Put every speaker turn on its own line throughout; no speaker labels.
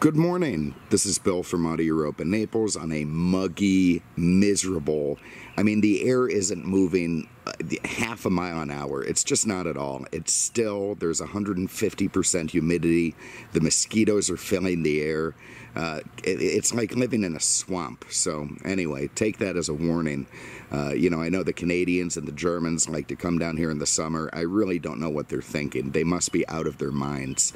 Good morning. This is Bill from Auto Europa Naples on a muggy, miserable. I mean, the air isn't moving uh, half a mile an hour. It's just not at all. It's still, there's 150% humidity. The mosquitoes are filling the air. Uh, it, it's like living in a swamp. So, anyway, take that as a warning. Uh, you know, I know the Canadians and the Germans like to come down here in the summer. I really don't know what they're thinking. They must be out of their minds.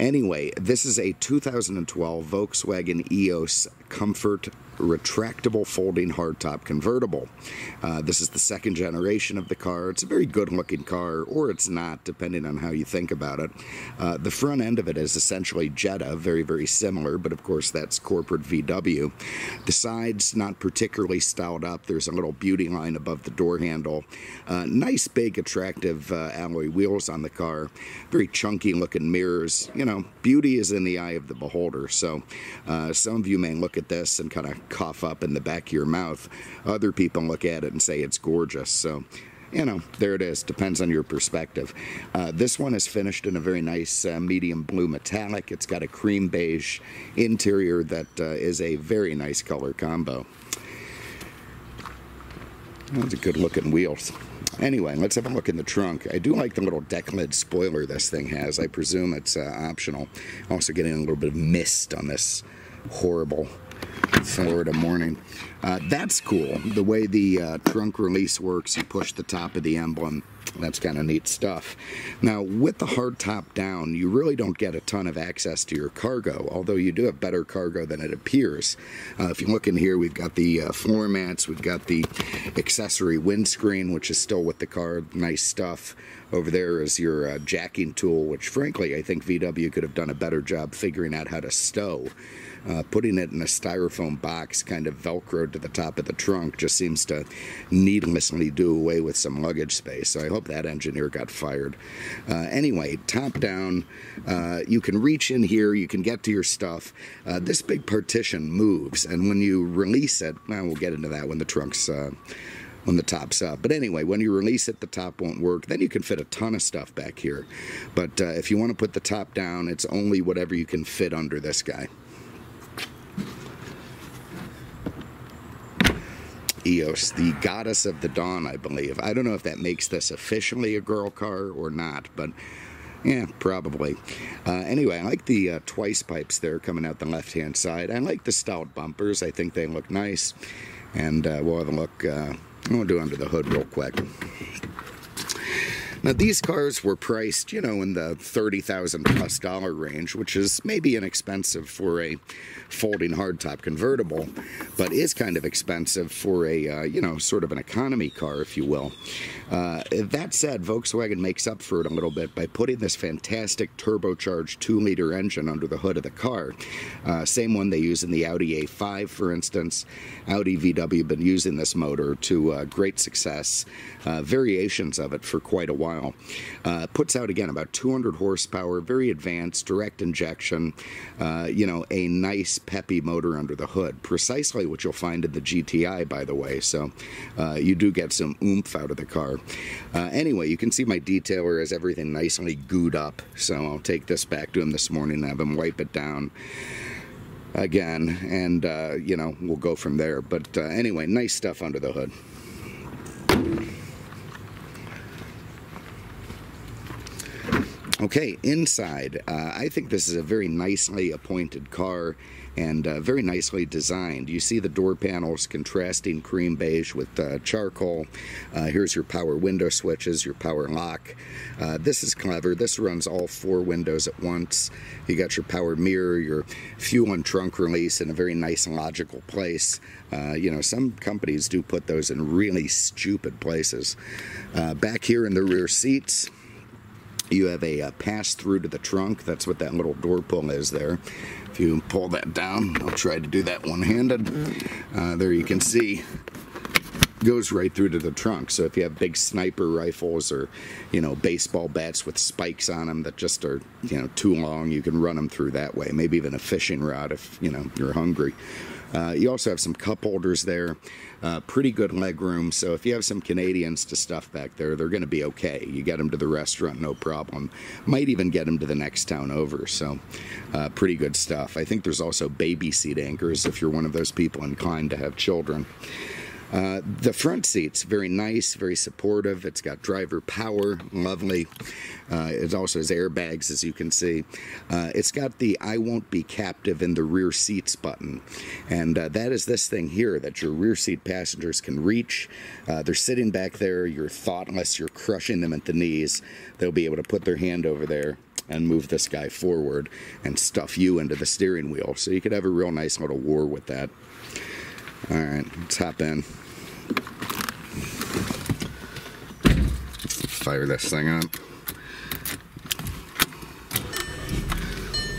Anyway, this is a 2012 Volkswagen EOS Komfort retractable folding hardtop convertible. Uh, this is the second generation of the car. It's a very good looking car, or it's not, depending on how you think about it. Uh, the front end of it is essentially Jetta, very, very similar, but of course that's corporate VW. The sides, not particularly styled up. There's a little beauty line above the door handle. Uh, nice, big, attractive uh, alloy wheels on the car. Very chunky looking mirrors. You know, beauty is in the eye of the beholder. So uh, some of you may look at this and kind of cough up in the back of your mouth. Other people look at it and say it's gorgeous. So, you know, there it is. Depends on your perspective. Uh, this one is finished in a very nice uh, medium blue metallic. It's got a cream beige interior that uh, is a very nice color combo. Those are good looking wheels. Anyway, let's have a look in the trunk. I do like the little deck lid spoiler this thing has. I presume it's uh, optional. Also getting a little bit of mist on this horrible Florida morning. Uh, that's cool. The way the uh, trunk release works, you push the top of the emblem. That's kind of neat stuff. Now, with the hard top down, you really don't get a ton of access to your cargo, although you do have better cargo than it appears. Uh, if you look in here, we've got the uh, floor mats, we've got the accessory windscreen, which is still with the car. Nice stuff. Over there is your uh, jacking tool, which frankly, I think VW could have done a better job figuring out how to stow. Uh, putting it in a styrofoam box kind of velcroed to the top of the trunk just seems to needlessly do away with some luggage space. So I hope that engineer got fired. Uh, anyway, top down, uh, you can reach in here, you can get to your stuff. Uh, this big partition moves, and when you release it, well, we'll get into that when the trunk's uh, when the top's up. But anyway, when you release it, the top won't work. Then you can fit a ton of stuff back here. But uh, if you want to put the top down, it's only whatever you can fit under this guy. Eos, the goddess of the dawn, I believe. I don't know if that makes this officially a girl car or not, but yeah, probably. Uh, anyway, I like the uh, twice pipes there coming out the left-hand side. I like the stout bumpers. I think they look nice. And uh, we'll have a look. Uh, we'll do under the hood real quick. Now these cars were priced, you know, in the 30,000 plus dollar range, which is maybe inexpensive for a folding hardtop convertible, but is kind of expensive for a, uh, you know, sort of an economy car, if you will. Uh, that said, Volkswagen makes up for it a little bit by putting this fantastic turbocharged 2-liter engine under the hood of the car. Uh, same one they use in the Audi A5, for instance. Audi VW been using this motor to uh, great success, uh, variations of it for quite a while. Uh, puts out, again, about 200 horsepower, very advanced, direct injection, uh, you know, a nice peppy motor under the hood. Precisely what you'll find in the GTI, by the way, so you do get some oomph out of the car. Uh, anyway, you can see my detailer has everything nicely gooed up. So I'll take this back to him this morning and have him wipe it down again. And, uh, you know, we'll go from there. But uh, anyway, nice stuff under the hood. Okay, inside, uh, I think this is a very nicely appointed car and uh, very nicely designed. You see the door panels contrasting cream beige with uh, charcoal. Uh, here's your power window switches, your power lock. Uh, this is clever. This runs all four windows at once. You got your power mirror, your fuel and trunk release in a very nice logical place. Uh, you know, some companies do put those in really stupid places. Back here in the rear seats, you have a uh, pass through to the trunk. That's what that little door pull is there. If you pull that down, I'll try to do that one-handed. Uh, there you can see goes right through to the trunk. So if you have big sniper rifles or, you know, baseball bats with spikes on them that just are, you know, too long, you can run them through that way. Maybe even a fishing rod if, you know, you're hungry. Uh, you also have some cup holders there, uh, pretty good leg room. So if you have some Canadians to stuff back there, they're going to be okay. You get them to the restaurant, no problem. Might even get them to the next town over. So uh, pretty good stuff. I think there's also baby seat anchors if you're one of those people inclined to have children. Uh, the front seat's very nice, very supportive. It's got driver power, lovely. Uh, it also has airbags, as you can see. Uh, it's got the I won't be captive in the rear seats button. And uh, that is this thing here that your rear seat passengers can reach. Uh, they're sitting back there. You're thoughtless. You're crushing them at the knees. They'll be able to put their hand over there and move this guy forward and stuff you into the steering wheel. So you could have a real nice little war with that. All right, let's hop in. Fire this thing up.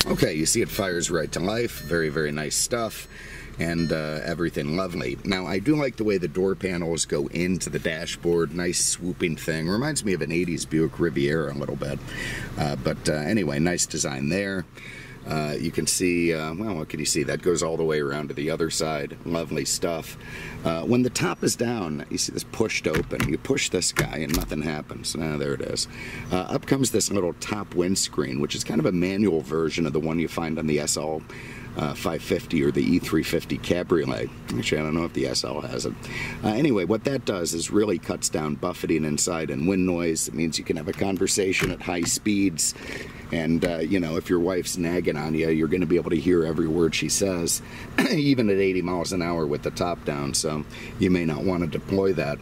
Okay, you see it fires right to life. Very, very nice stuff and uh, everything lovely. Now, I do like the way the door panels go into the dashboard. Nice swooping thing. Reminds me of an 80s Buick Riviera a little bit. Uh, but uh, anyway, nice design there. Uh, you can see, uh, well, what can you see? That goes all the way around to the other side. Lovely stuff. Uh, when the top is down, you see this pushed open. You push this guy and nothing happens. Ah, there it is. Uh, up comes this little top windscreen, which is kind of a manual version of the one you find on the SL uh, 550 or the E350 Cabriolet. Actually, I don't know if the SL has it. Uh, anyway, what that does is really cuts down buffeting inside and wind noise. It means you can have a conversation at high speeds. And, uh, you know, if your wife's nagging on you, you're going to be able to hear every word she says, even at 80 miles an hour with the top down. So you may not want to deploy that.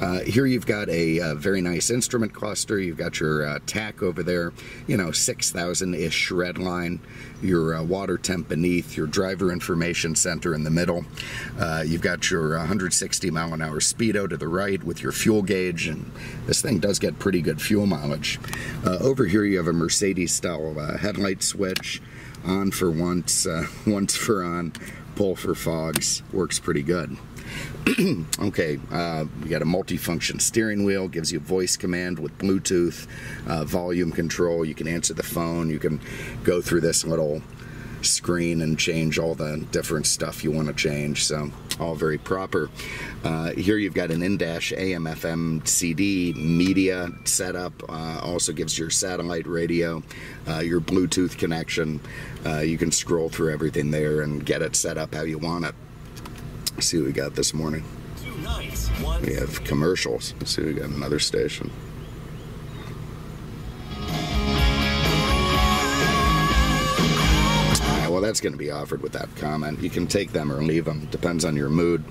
Uh, here you've got a, a, uh, very nice instrument cluster. You've got your uh, tach over there, you know, 6,000-ish shred line, your uh, water temp beneath, your driver information center in the middle. Uh, you've got your 160 mile an hour speedo to the right with your fuel gauge, and this thing does get pretty good fuel mileage. Uh, over here you have a Mercedes-style headlight switch, on for once, once for on, pull for fogs. Works pretty good. okay, uh, we got a multifunction steering wheel, gives you voice command with Bluetooth, uh, volume control. You can answer the phone. You can go through this little screen and change all the different stuff you want to change. So all very proper. Uh, here you've got an in-dash AM FM CD media setup. Uh, also gives your satellite radio, uh, your Bluetooth connection. Uh, you can scroll through everything there and get it set up how you want it. Let's see what we got this morning. We have commercials. Let's see, we got another station. That's going to be offered with that comment. You can take them or leave them, depends on your mood.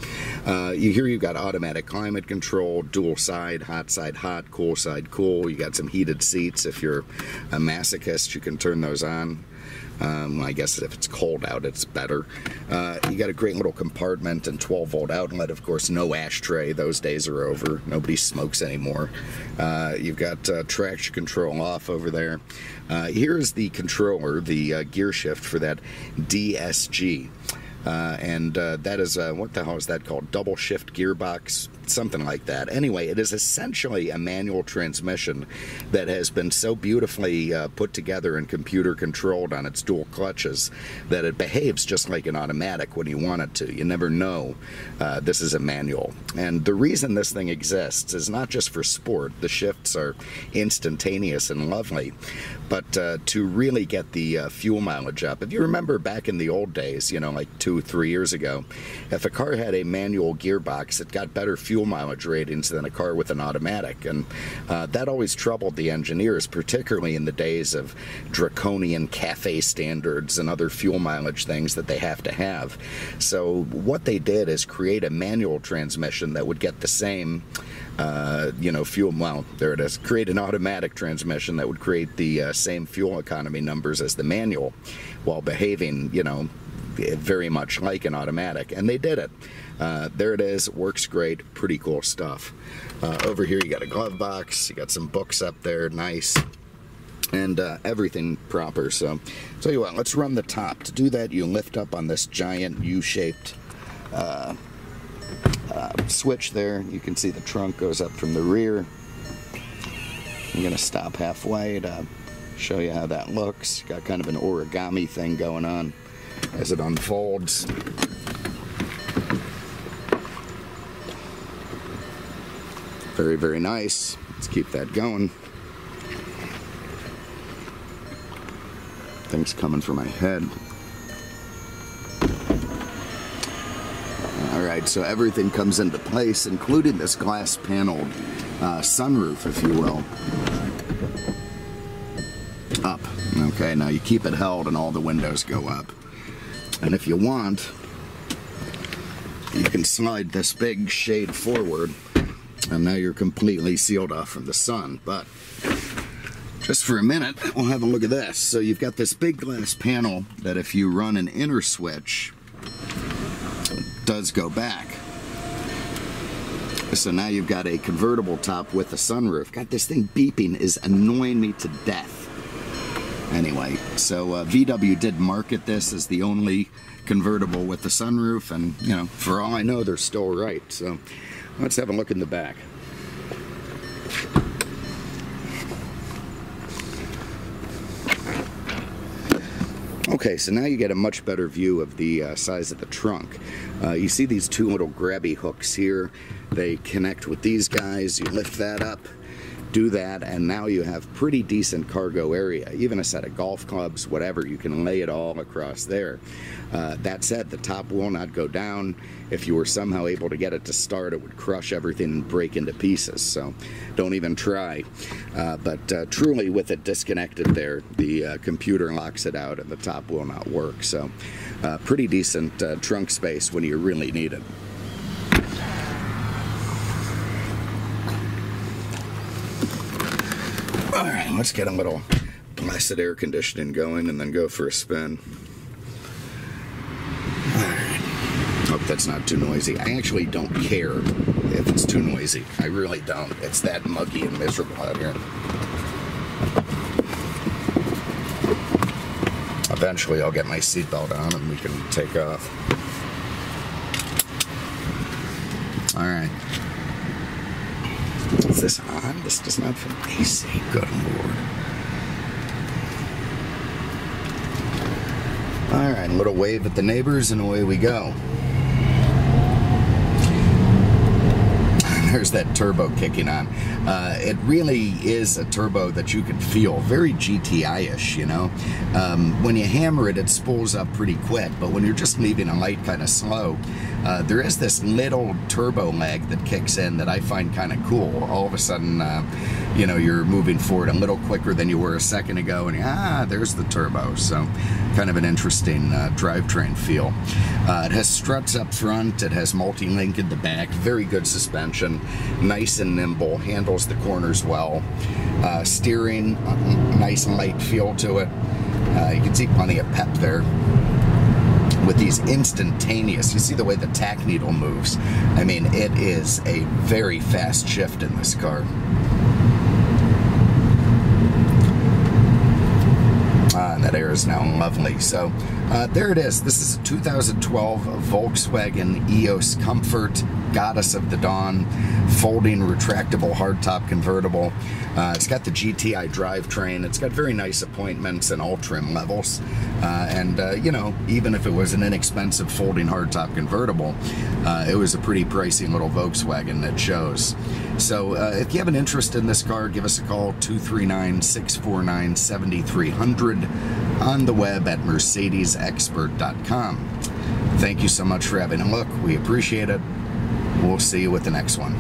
Uh, you hear you've got automatic climate control, dual side, hot side hot, cool side cool. You got some heated seats. If you're a masochist, you can turn those on. Um, I guess if it's cold out, it's better. Uh, you got a great little compartment and 12 volt outlet. Of course, no ashtray. Those days are over. Nobody smokes anymore. Uh, you've got uh, traction control off over there. Uh, here's the controller, the uh, gear shift for that DSG. Uh, and that is what the hell is that called? Double shift gearbox, something like that. Anyway, it is essentially a manual transmission that has been so beautifully uh, put together and computer controlled on its dual clutches that it behaves just like an automatic when you want it to. You never know uh, this is a manual. And the reason this thing exists is not just for sport. The shifts are instantaneous and lovely, but uh, to really get the fuel mileage up. If you remember back in the old days, you know, like two, three years ago, if a car had a manual gearbox, it got better fuel mileage ratings than a car with an automatic. And uh, that always troubled the engineers, particularly in the days of draconian CAFE standards and other fuel mileage things that they have to have. So, what they did is create a manual transmission that would get the same. Uh, you know, fuel. Well, there it is. Create an automatic transmission that would create the uh, same fuel economy numbers as the manual, while behaving, you know, very much like an automatic, and they did it. Uh, there it is, works great, pretty cool stuff. Uh, over here, you got a glove box, you got some books up there, nice, and uh, everything proper. So, tell you what, let's run the top. To do that, you lift up on this giant U-shaped uh, uh, switch there. You can see the trunk goes up from the rear. I'm going to stop halfway to show you how that looks. Got kind of an origami thing going on as it unfolds. Very, very nice. Let's keep that going. Things coming for my head. All right, so everything comes into place, including this glass paneled uh, sunroof, if you will. Up. Okay, now you keep it held and all the windows go up. And if you want, you can slide this big shade forward and now you're completely sealed off from the sun. But just for a minute, we'll have a look at this. So you've got this big glass panel that if you run an inner switch, does go back. So now you've got a convertible top with a sunroof. God, this thing beeping is annoying me to death. Anyway, so uh, VW did market this as the only convertible with the sunroof, and you know, for all I know, they're still right. So let's have a look in the back. Okay, so now you get a much better view of the uh, size of the trunk. Uh, you see these two little grabby hooks here. They connect with these guys. You lift that up do that and now you have pretty decent cargo area even a set of golf clubs whatever you can lay it all across there. Uh, that said the top will not go down. If you were somehow able to get it to start it would crush everything and break into pieces so don't even try. Uh, but uh, truly with it disconnected there the uh, computer locks it out and the top will not work so uh, pretty decent uh, trunk space when you really need it All right, let's get a little blessed air conditioning going and then go for a spin. Hope that's not too noisy. I actually don't care if it's too noisy. I really don't. It's that muggy and miserable out here. Eventually, I'll get my seatbelt on and we can take off. All right. Is this on? This does not feel AC. Good lord. Alright, a little wave at the neighbors and away we go. there's that turbo kicking on. Uh, it really is a turbo that you can feel, very GTI-ish, you know. Um, when you hammer it, it spools up pretty quick, but when you're just leaving a light kind of slow, uh, there is this little turbo lag that kicks in that I find kind of cool. All of a sudden, uh, you know, you're moving forward a little quicker than you were a second ago, and ah, there's the turbo. So, kind of an interesting uh, drivetrain feel. Uh, it has struts up front, it has multi-link in the back, very good suspension nice and nimble, handles the corners well. Uh, steering, nice light feel to it. You can see plenty of pep there with these instantaneous, you see the way the tach needle moves. I mean, it is a very fast shift in this car. Ah, and that air is now lovely. So uh, there it is. This is a 2012 Volkswagen EOS Komfort Goddess of the Dawn folding retractable hardtop convertible. Uh, it's got the GTI drivetrain. It's got very nice appointments and all trim levels. Uh, and, uh, you know, even if it was an inexpensive folding hardtop convertible, uh, it was a pretty pricey little Volkswagen that shows. So uh, if you have an interest in this car, give us a call 239 649 7300 on the web at mercedesexpert.com. Thank you so much for having a look. We appreciate it. We'll see you with the next one.